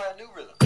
try a new rhythm.